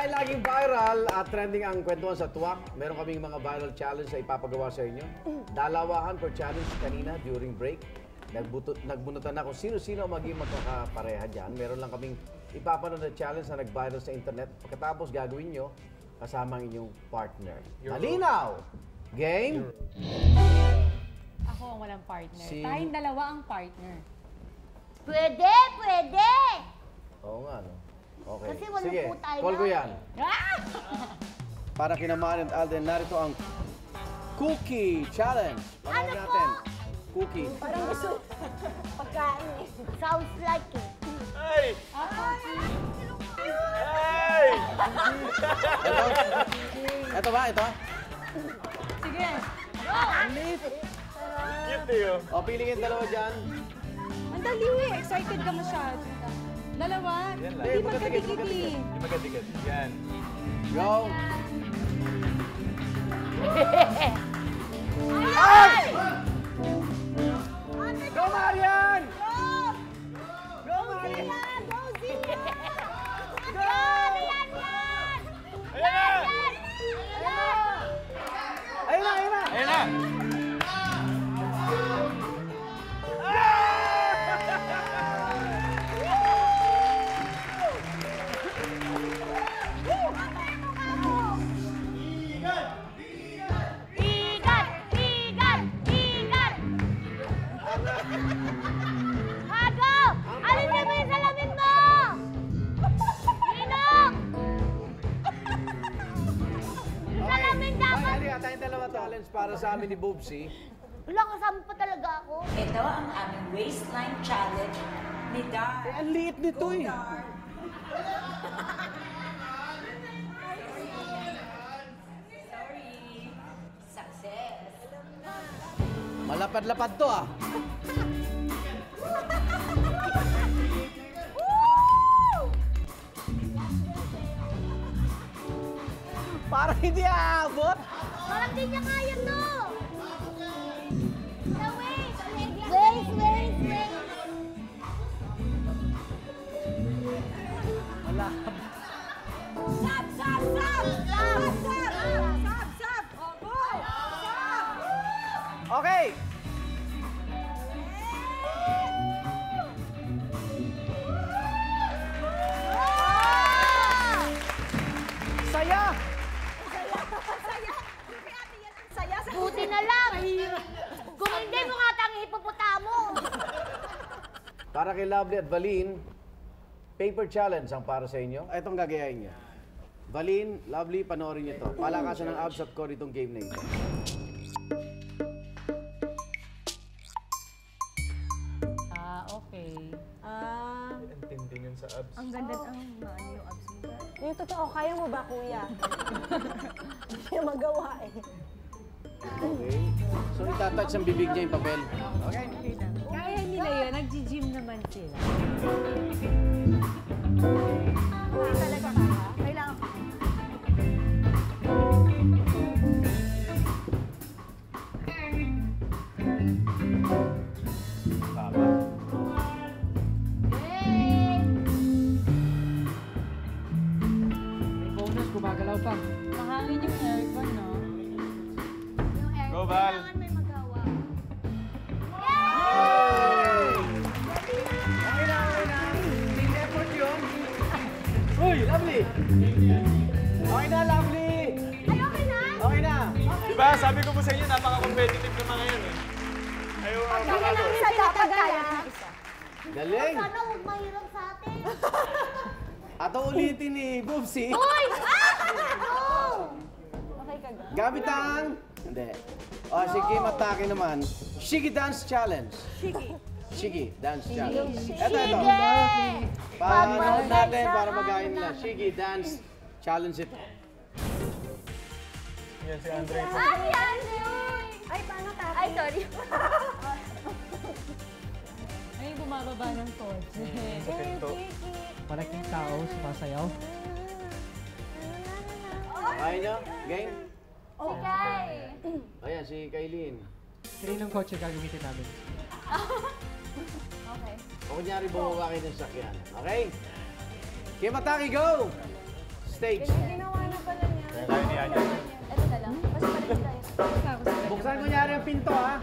dahil laging viral at trending ang kwentuhan sa tuwak, meron kaming mga viral challenge na ipapagawa sa inyo. Dalawahan per challenge kanina during break. Nagbutot, nagbunutan na kung sino-sino ang maging magkakapareha dyan. Meron lang kaming ipapanood na challenge na nag-viral sa internet. Pagkatapos gagawin nyo kasama ang inyong partner. Malinaw! Game? Ako ang walang partner. Si- Tayong dalawa ang partner. Pwede, pwede! Oo nga, no? Okay. Kasi walang Sige, po tayo call ko na. yan. Ah! Para kinamaan at Alden, narito ang Cookie Challenge. Panood Ano po? natin. Cookie. Parang gusto pagkain eh. Sounds like it. Ay! Ako, Ay! Ito? Ito ba? Ito? sige. Cute eh, oh. O, pili kayong dalawa dyan. Ang dali eh. Excited ka masyado. Dalawa. Yan lang. Hindi eh. Hindi magkadikit. Yan. Go! Ay! Para sa amin ni Boobsy. Wala, kasama pa talaga ako. Ito ang aming waistline challenge ni Dar. Eh, ang liit nito eh. Sorry. Success. Malapad-lapad to ah. Parang hindi aabot. Parang di niya kaya to. Sa waist. Waist, waist, waist. Wala. Sab, sab! Oh, go! Sab! Okay. Saya! Buti na lang. Kung hindi mo nga tang hipopotamo. Para kay Lovely at Valin, paper challenge ang para sa inyo. Itong gagayahin niyo. Valin, Lovely, panoorin niyo to. Palakasan ng abs at core itong game na ito. Ah, okay. Ah, Ang tindi yun sa abs. ang ganda ang ano yung abs mo. Yung totoo, kaya mo ba, kuya? Hindi niya magawa eh. Okay. So itatouch ang bibig niya yung papel. Okay. Kaya nila yun. Nag-gym naman sila. Okay na, Lovely! Ay, okay na? Okay na. Diba, sabi ko po sa inyo, napaka-competitive naman ngayon eh. Ayaw ako makalo. Isa dapat kaya. Galing. Sana huwag mahirap sa atin. Ato ulitin ni Boobsy. Uy! Ah! No! Okay ka ga? Gamit ang... Hindi. O, si Kim Atake naman. Shiggy Dance Challenge. Sige. Shiggy Dance Challenge. Ito, ito. Sige! Panood natin para magayin nila. Shiggy Dance Challenge ito. Yan si Andre. Ay, yan! Uy! Ay, paano tayo? Ay, sorry. Ay, bumababa ng kotse. Sa pinto. Malaking tao, sumasayaw. Kaya nyo? Game? Okay. Ayan, si Kailin. Kaninong kotse gagamitin namin? Okay. O kunyari bumaba kayo ng sakyan. Okay? Kim Atake, go! stage. Ginawa na pala niya. Kaya ni Anya. Ito na lang. Mas palit tayo. Buksan ko nyari ang pinto, ha?